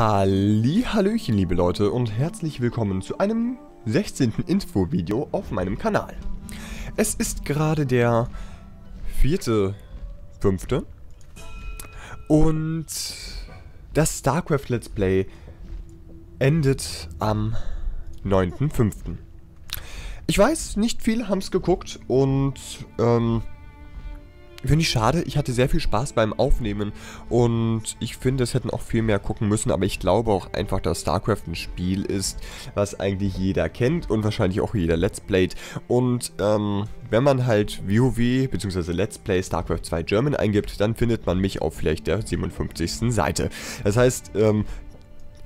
Halli, Hallöchen, liebe Leute und herzlich willkommen zu einem 16. Info-Video auf meinem Kanal. Es ist gerade der 4.5. und das StarCraft Let's Play endet am 9.5. Ich weiß, nicht viele haben es geguckt und ähm, Finde ich schade. Ich hatte sehr viel Spaß beim Aufnehmen und ich finde, es hätten auch viel mehr gucken müssen, aber ich glaube auch einfach, dass StarCraft ein Spiel ist, was eigentlich jeder kennt und wahrscheinlich auch jeder Let's Playt. Und ähm, wenn man halt WoW bzw. Let's Play StarCraft 2 German eingibt, dann findet man mich auf vielleicht der 57. Seite. Das heißt, ähm,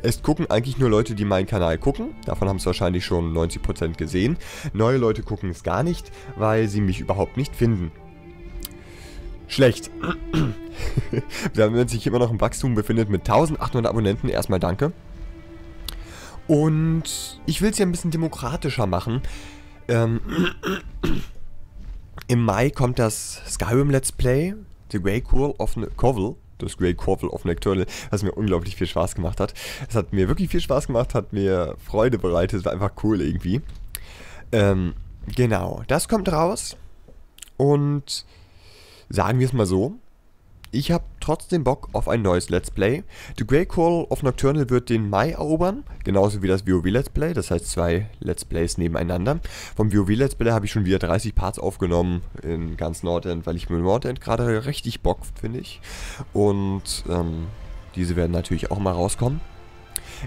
es gucken eigentlich nur Leute, die meinen Kanal gucken. Davon haben es wahrscheinlich schon 90% gesehen. Neue Leute gucken es gar nicht, weil sie mich überhaupt nicht finden. Schlecht. Man sich immer noch im Wachstum befindet mit 1800 Abonnenten, erstmal danke. Und ich will es ja ein bisschen demokratischer machen. Ähm, Im Mai kommt das Skyrim Let's Play, The Grey Cool of ne Covel, das Grey Corval of Nocturnal, was mir unglaublich viel Spaß gemacht hat. Es hat mir wirklich viel Spaß gemacht, hat mir Freude bereitet, es war einfach cool irgendwie. Ähm, genau, das kommt raus und Sagen wir es mal so. Ich habe trotzdem Bock auf ein neues Let's Play. The Grey Call of Nocturnal wird den Mai erobern, genauso wie das WoW Let's Play, das heißt zwei Let's Plays nebeneinander. Vom WoW Let's Play habe ich schon wieder 30 Parts aufgenommen in ganz Nordend, weil ich mit Nordend gerade richtig Bock finde ich. Und ähm, diese werden natürlich auch mal rauskommen.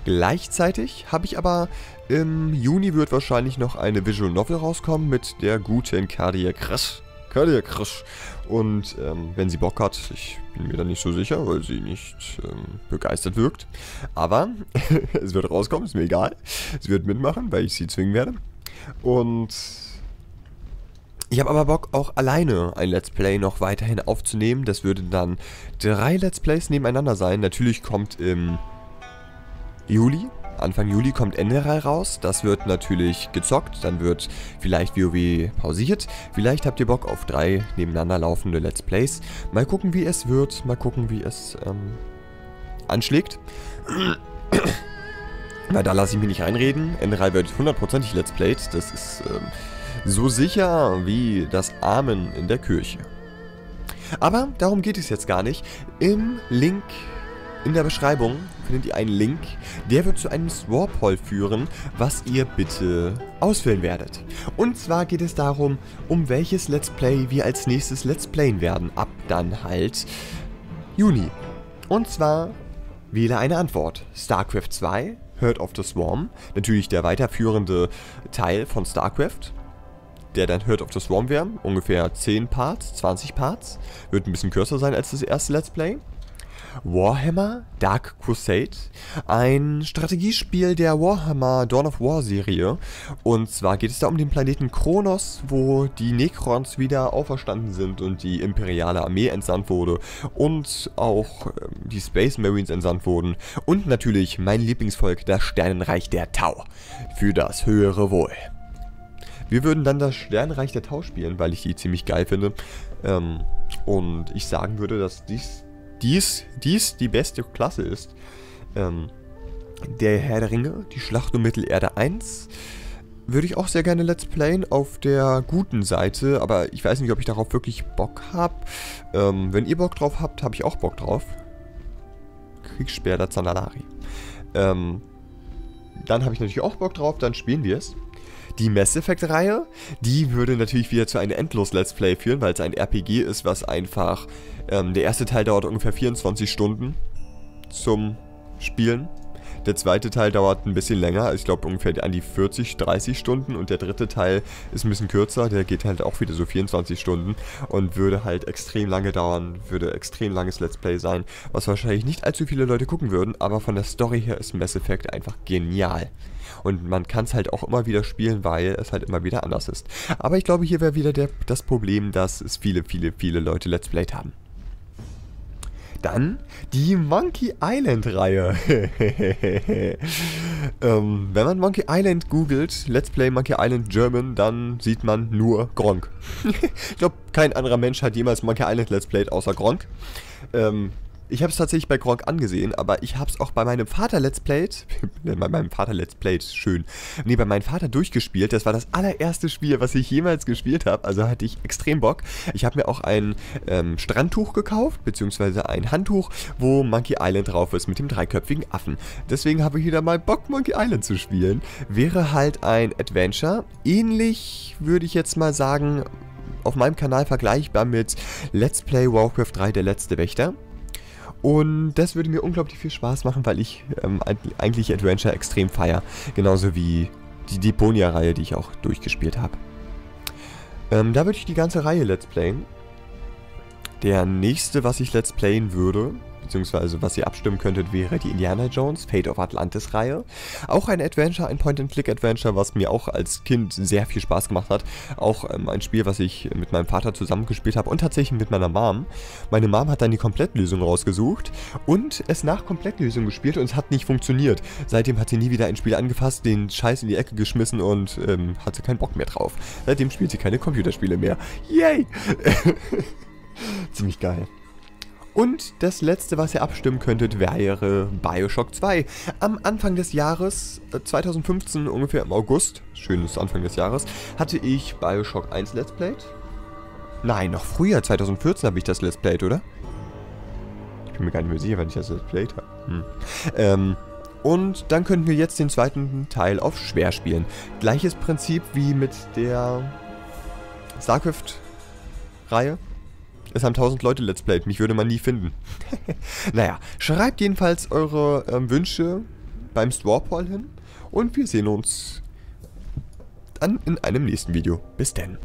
Gleichzeitig habe ich aber im Juni wird wahrscheinlich noch eine Visual Novel rauskommen mit der guten Cardia Crash Cardia Crush. Und ähm, wenn sie Bock hat, ich bin mir da nicht so sicher, weil sie nicht ähm, begeistert wirkt. Aber es wird rauskommen, ist mir egal. Sie wird mitmachen, weil ich sie zwingen werde. Und ich habe aber Bock, auch alleine ein Let's Play noch weiterhin aufzunehmen. Das würde dann drei Let's Plays nebeneinander sein. Natürlich kommt im Juli Anfang Juli kommt Enderal raus. Das wird natürlich gezockt. Dann wird vielleicht WoW pausiert. Vielleicht habt ihr Bock auf drei nebeneinander laufende Let's Plays. Mal gucken, wie es wird. Mal gucken, wie es ähm, anschlägt. Weil da lasse ich mich nicht reinreden. Enderal wird hundertprozentig Let's Played. Das ist ähm, so sicher wie das Amen in der Kirche. Aber darum geht es jetzt gar nicht. Im Link in der Beschreibung findet ihr einen Link, der wird zu einem Swap-Poll führen, was ihr bitte ausfüllen werdet. Und zwar geht es darum, um welches Let's Play wir als nächstes Let's Playen werden, ab dann halt Juni. Und zwar wähle eine Antwort. StarCraft 2, Heard of the Swarm, natürlich der weiterführende Teil von StarCraft, der dann Heard of the Swarm wäre, ungefähr 10 Parts, 20 Parts, wird ein bisschen kürzer sein als das erste Let's Play. Warhammer Dark Crusade, ein Strategiespiel der Warhammer Dawn of War Serie. Und zwar geht es da um den Planeten Kronos, wo die Necrons wieder auferstanden sind und die imperiale Armee entsandt wurde und auch äh, die Space Marines entsandt wurden. Und natürlich mein Lieblingsvolk, das Sternenreich der Tau, für das höhere Wohl. Wir würden dann das Sternenreich der Tau spielen, weil ich die ziemlich geil finde. Ähm, und ich sagen würde, dass dies dies, dies die beste Klasse ist. Ähm, der Herr der Ringe, die Schlacht um Mittelerde 1, würde ich auch sehr gerne Let's Playen auf der guten Seite, aber ich weiß nicht, ob ich darauf wirklich Bock habe. Ähm, wenn ihr Bock drauf habt, habe ich auch Bock drauf. Kriegsspeer der Zanalari. Ähm, dann habe ich natürlich auch Bock drauf, dann spielen wir es. Die Mass Effect-Reihe, die würde natürlich wieder zu einem Endlos-Let's Play führen, weil es ein RPG ist, was einfach... Ähm, der erste Teil dauert ungefähr 24 Stunden zum Spielen. Der zweite Teil dauert ein bisschen länger, ich glaube ungefähr an die 40, 30 Stunden und der dritte Teil ist ein bisschen kürzer, der geht halt auch wieder so 24 Stunden und würde halt extrem lange dauern, würde extrem langes Let's Play sein, was wahrscheinlich nicht allzu viele Leute gucken würden, aber von der Story her ist Mass Effect einfach genial. Und man kann es halt auch immer wieder spielen, weil es halt immer wieder anders ist. Aber ich glaube, hier wäre wieder der, das Problem, dass es viele, viele, viele Leute Let's Played haben. Dann die Monkey Island Reihe. ähm, wenn man Monkey Island googelt, Let's Play Monkey Island German, dann sieht man nur Gronk. ich glaube, kein anderer Mensch hat jemals Monkey Island Let's Played außer Gronk. Ähm, ich habe es tatsächlich bei Gronk angesehen, aber ich habe es auch bei meinem Vater Let's Played, bei meinem Vater Let's Played, schön, nee, bei meinem Vater durchgespielt. Das war das allererste Spiel, was ich jemals gespielt habe, also hatte ich extrem Bock. Ich habe mir auch ein ähm, Strandtuch gekauft, beziehungsweise ein Handtuch, wo Monkey Island drauf ist mit dem dreiköpfigen Affen. Deswegen habe ich wieder mal Bock, Monkey Island zu spielen. Wäre halt ein Adventure, ähnlich würde ich jetzt mal sagen, auf meinem Kanal vergleichbar mit Let's Play Warcraft 3 Der letzte Wächter. Und das würde mir unglaublich viel Spaß machen, weil ich ähm, eigentlich Adventure extrem feier. Genauso wie die Deponia-Reihe, die ich auch durchgespielt habe. Ähm, da würde ich die ganze Reihe Let's Playen. Der nächste, was ich Let's Playen würde, beziehungsweise was ihr abstimmen könntet, wäre die Indiana Jones Fate of Atlantis Reihe. Auch ein Adventure, ein Point-and-Click-Adventure, was mir auch als Kind sehr viel Spaß gemacht hat. Auch ähm, ein Spiel, was ich mit meinem Vater zusammengespielt habe und tatsächlich mit meiner Mom. Meine Mom hat dann die Komplettlösung rausgesucht und es nach Komplettlösung gespielt und es hat nicht funktioniert. Seitdem hat sie nie wieder ein Spiel angefasst, den Scheiß in die Ecke geschmissen und ähm, hatte keinen Bock mehr drauf. Seitdem spielt sie keine Computerspiele mehr. Yay! Ziemlich geil. Und das letzte, was ihr abstimmen könntet, wäre Bioshock 2. Am Anfang des Jahres, 2015, äh, ungefähr im August, schönes Anfang des Jahres, hatte ich Bioshock 1 Let's Played. Nein, noch früher, 2014 habe ich das Let's Played, oder? Ich bin mir gar nicht mehr sicher, wann ich das Let's Played habe. Hm. Ähm, und dann könnten wir jetzt den zweiten Teil auf schwer spielen. Gleiches Prinzip wie mit der StarCraft-Reihe. Es haben tausend Leute Let's Played, mich würde man nie finden. naja, schreibt jedenfalls eure ähm, Wünsche beim Strawpoll hin und wir sehen uns dann in einem nächsten Video. Bis denn.